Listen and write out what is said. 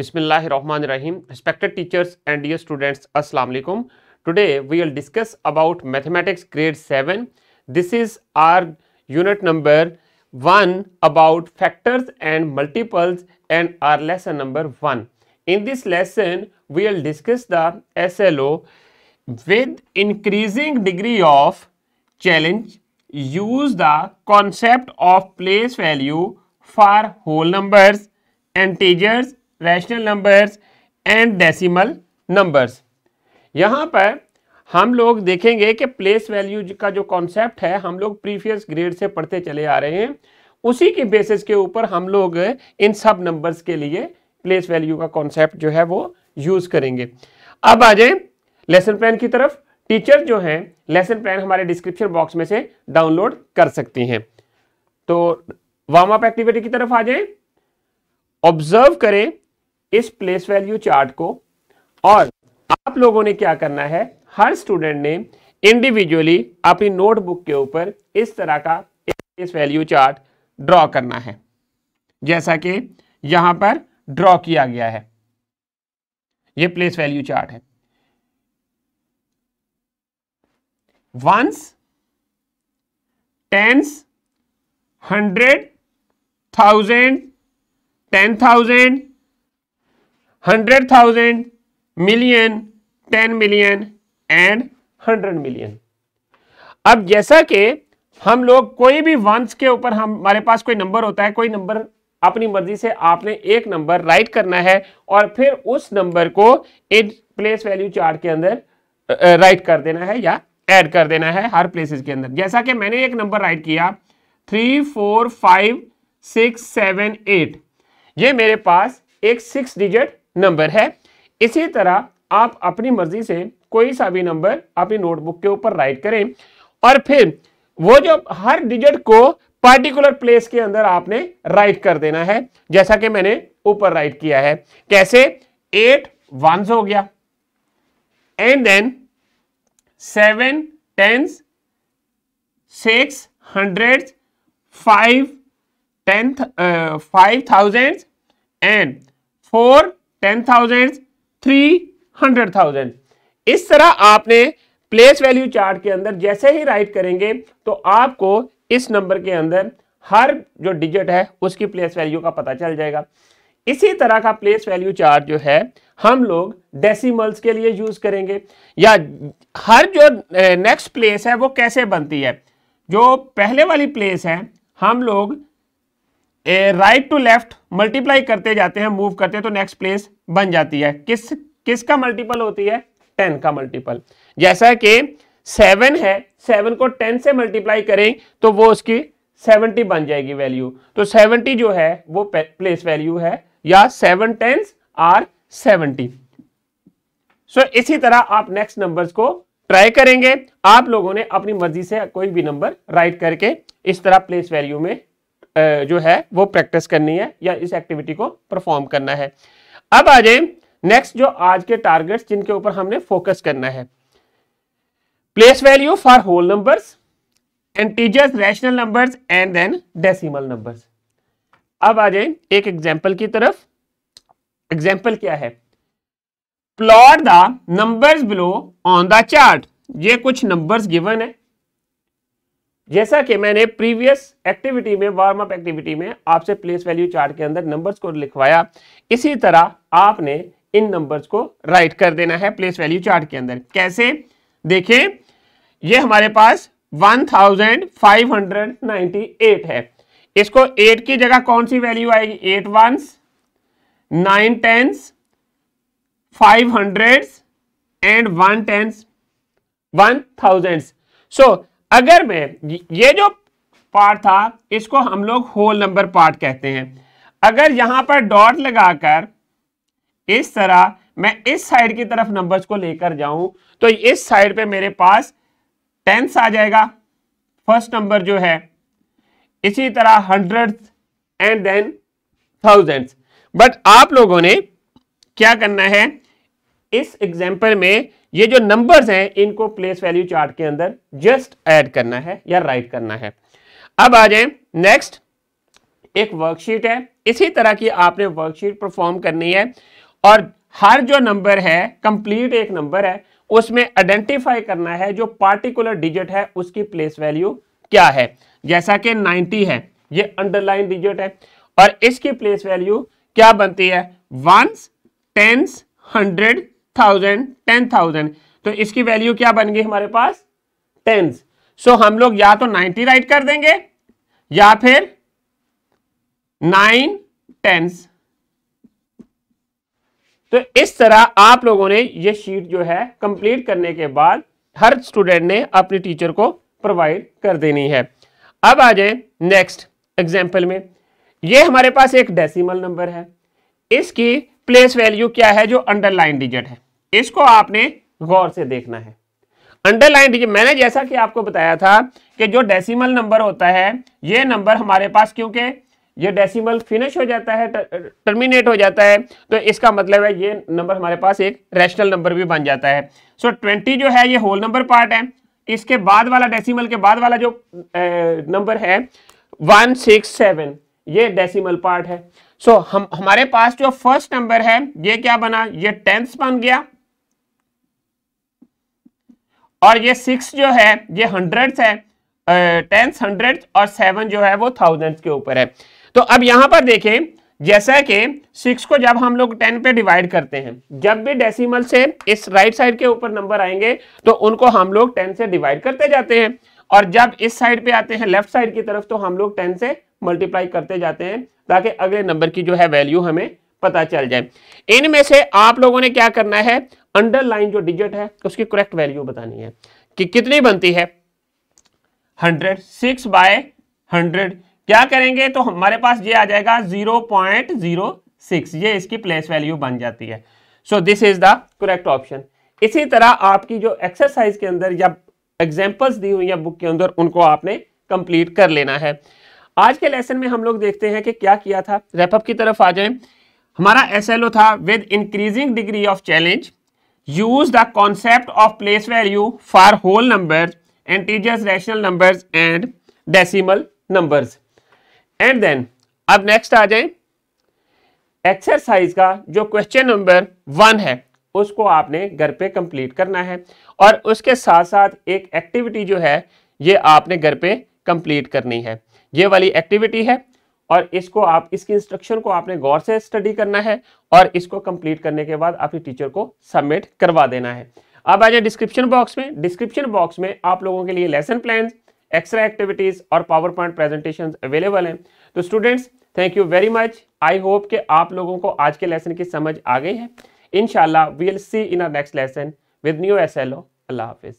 Bismillahirrahmanirrahim. Respected teachers and dear students, Assalamu alaikum. Today we will discuss about mathematics grade 7. This is our unit number 1 about factors and multiples and our lesson number 1. In this lesson we will discuss the SLO with increasing degree of challenge use the concept of place value for whole numbers integers rational numbers and decimal numbers यहाँ पर हम लोग देखेंगे कि place value का जो concept है, हम लोग प्रीवियस ग्रेड से पढ़ते चले आ रहे हैं। उसी के बेसिस के ऊपर हम लोग इन सब नंबर्स के लिए प्लेस वैल्यू का कॉन्सेप्ट जो है वो यूज़ करेंगे। अब आ जाए लेसन प्लान की तरफ़। टीचर जो हैं लेसन प्लान हमारे डिस्क्रिप्शन बॉक्स में से डाउनलोड कर सकती हैं। तो वार्म अप एक्टिविटी की तरफ़ आ जाए। ऑब्ज़र्व करें इस प्लेस वैल्यू चार्ट को। और आप लोगों ने क्या करना है? हर स्टूडेंट ने इंडिविजुअली अपनी नोटबुक के ऊपर इस तरह का प्लेस वैल्यू चार्ट ड्रॉ करना है। जैसा कि यहाँ पर ड्रॉ किया गया है। यह प्लेस वैल्यू चार्ट है। Ones tens hundred thousand ten thousand hundred thousand, million, ten million and hundred million. अब जैसा कि हम लोग कोई भी वंस के ऊपर हम हमारे पास कोई नंबर होता है, कोई नंबर अपनी मर्ज़ी से आपने एक नंबर राइट करना है और फिर उस नंबर को इन प्लेस वैल्यू चार्ट के अंदर राइट कर देना है या ऐड कर देना है हर प्लेसेस के अंदर। जैसा कि मैंने एक नंबर राइट किया, three, four, five, six, seven, eight. ये मेरे पास एक सिक्स डिजिट नंबर है। इसी तरह आप अपनी मर्ज़ी से कोई सा भी नंबर अपनी नोटबुक के ऊपर राइट करें और फिर वो जो हर डिजिट को पार्टिकुलर प्लेस के अंदर आपने राइट कर देना है, जैसा कि मैंने ऊपर राइट किया है। कैसे? एट वन हो गया। And then seven tens six hundred five tenth five thousand and four ten thousand three hundred thousand इस तरह आपने प्लेस वैल्यू चार्ट के अंदर जैसे ही राइट करेंगे तो आपको इस नंबर के अंदर हर जो डिजिट है, उसकी प्लेस वैल्यू का पता चल जाएगा। इसी तरह का प्लेस वैल्यू चार्ट जो है, हम लोग डेसिमल्स के लिए यूज़ करेंगे। या हर जो नेक्स्ट प्लेस है, वो कैसे बनती है? जो पहले वाली प्लेस है, हम लोग राइट टू लेफ़्ट मल्टीप्लाई करते जाते हैं मूव करते हैं तो नेक्स्ट प्लेस बन जाती है। किस, किसका मल्टीपल होती है? टेन का मल्टीपल जैसा कि सेवन है सेवन को टेन से मल्टीप्लाई करें तो वो उसकी सेवेंटी बन जाएगी वैल्यू तो सेवेंटी जो है, वो प्लेस वैल्यू है, या seven tens are seventy so इसी तरह आप नेक्स्ट नंबर्स को ट्राई करेंगे। आप लोगों ने अपनी मर्ज़ी से कोई भी नंबर राइट करके इस तरह प्लेस वैल्यू में जो है, वो प्रैक्टिस करनी है या इस एक्टिविटी को परफॉर्म करना है। अब आ जाए नेक्स्ट जो आज के टारगेट्स जिनके ऊपर हमने फोकस करना है। Place value for whole numbers integers rational numbers and then decimal numbers अब आ जाए, एक एग्ज़ाम्पल की तरफ़। एग्ज़ाम्पल क्या है? Plot the numbers below on the chart ये कुछ नंबर्स गिवन है। जैसा कि मैंने प्रीवियस एक्टिविटी में वार्म अप एक्टिविटी में आपसे प्लेस वैल्यू चार्ट के अंदर नंबर्स को लिखवाया, इसी तरह आपने इन नंबर्स को राइट कर देना है प्लेस वैल्यू चार्ट के अंदर। कैसे? देखें, ये हमारे पास 1598 है। इसको 8 की जगह कौन सी वैल्यू आएगी? Eight ones nine tens five hundred and one tens one thousand so अगर मैं, ये जो पार्ट था, इसको हम लोग होल नंबर पार्ट कहते हैं। अगर यहाँ पर डॉट लगाकर इस तरह मैं इस साइड की तरफ़ नंबर्स को लेकर जाऊँ तो इस साइड पे मेरे पास टेंस आ जाएगा। फ़र्स्ट नंबर जो है, इसी तरह hundred and then thousand but आप लोगों ने क्या करना है? इस एग्ज़ाम्पल में ये जो नंबर्स हैं, इनको प्लेस वैल्यू चार्ट के अंदर जस्ट ऐड करना है या राइट करना है। अब आ जाए नेक्स्ट एक वर्कशीट है। इसी तरह की आपने वर्कशीट परफॉर्म करनी है और हर जो नंबर है कंप्लीट एक नंबर है, उसमें आइडेंटिफाई करना है जो पार्टिकुलर डिजिट है, उसकी प्लेस वैल्यू क्या है। जैसा कि 90 है, ये अंडरलाइन डिजिट है और इसकी प्लेस वैल्यू क्या बनती है? Ones tens hundred thousand ten thousand तो इसकी वैल्यू क्या बन गई हमारे पास? टेंस सो हम लोग या तो 90 राइट कर देंगे, या फिर नाइन टेंस तो इस तरह आप लोगों ने ये शीट जो है कंप्लीट करने के बाद हर स्टूडेंट ने अपने टीचर को प्रोवाइड कर देनी है। अब आ जाए नेक्स्ट एग्ज़ाम्पल में। ये हमारे पास एक डेसिमल नंबर है। इसकी प्लेस वैल्यू क्या है जो अंडरलाइन डिजिट है? इसको आपने गौर से देखना है। अंडरलाइन डिजिट मैंने जैसा कि आपको बताया था कि जो डेसिमल नंबर होता है ये नंबर हमारे पास क्योंकि ये डेसिमल फिनिश हो जाता है टर्मिनेट हो जाता है तो इसका मतलब है ये नंबर हमारे पास एक रैशनल नंबर भी बन जाता है। सो so, 20 जो है ये होल नंबर पार्ट है। इसके बाद वाला डेसिमल के बाद वाला जो नंबर है वन सिक्स सेवन ये डेसिमल पार्ट है। सो so, हम हमारे पास जो फ़र्स्ट नंबर है ये क्या बना? ये टेंथ बन गया। और ये सिक्स जो है ये हंड्रेड है। टेंथ हंड्रेड और सेवन जो है वो थाउज़ेंड के ऊपर है। तो अब यहाँ पर देखें जैसा कि सिक्स को जब हम लोग टेन पे डिवाइड करते हैं जब भी डेसिमल से इस राइट साइड के ऊपर नंबर आएँगे तो उनको हम लोग टेन से डिवाइड करते जाते हैं। और जब इस साइड पे आते हैं लेफ़्ट साइड की तरफ़ तो हम लोग टेन से मल्टीप्लाई करते जाते हैं, ताकि अगले नंबर की जो है वैल्यू हमें पता चल जाए। इनमें से आप लोगों ने क्या करना है? अंडरलाइन जो डिजिट है, उसकी करेक्ट वैल्यू बतानी है कि कितनी बनती है। हंड्रेड सिक्स बाय हंड्रेड क्या करेंगे? तो हमारे पास ये आ जाएगा ज़ीरो पॉइंट ज़ीरो सिक्स ये इसकी प्लेस वैल्यू बन जाती है। So this is the correct option इसी तरह आपकी जो एक्सरसाइज के अंदर या एग्जाम्पल्स दी हुई है बुक के अंदर, उनको आपने कंप्लीट कर लेना है। आज के लेसन में हम लोग देखते हैं कि क्या किया था। रैपअप की तरफ़ आ जाए। हमारा एस था with increasing degree of challenge use the concept of place value for whole number integers rational numbers and decimal numbers and then अब नेक्स्ट आ जाए। एक्सरसाइज का जो क्वेश्चन नंबर वन है, उसको आपने घर पे कंप्लीट करना है। और उसके साथ साथ एक एक्टिविटी जो है, ये आपने घर पे कंप्लीट करनी है। ये वाली एक्टिविटी है और इसको आप, इसकी इंस्ट्रक्शन को आपने गौर से स्टडी करना है और इसको कंप्लीट करने के बाद अपनी टीचर को सबमिट करवा देना है। अब आ जाए डिस्क्रिप्शन बॉक्स में। डिस्क्रिप्शन बॉक्स में आप लोगों के लिए लेसन प्लान एक्स्ट्रा एक्टिविटीज़ और पावर पॉइंट प्रेजेंटेशन अवेलेबल हैं। तो students thank you very much I hope कि आप लोगों को आज के लेसन की समझ आ गई है। इनशाला we'll see in our next lesson with new S L O अल्लाह हाफिज़।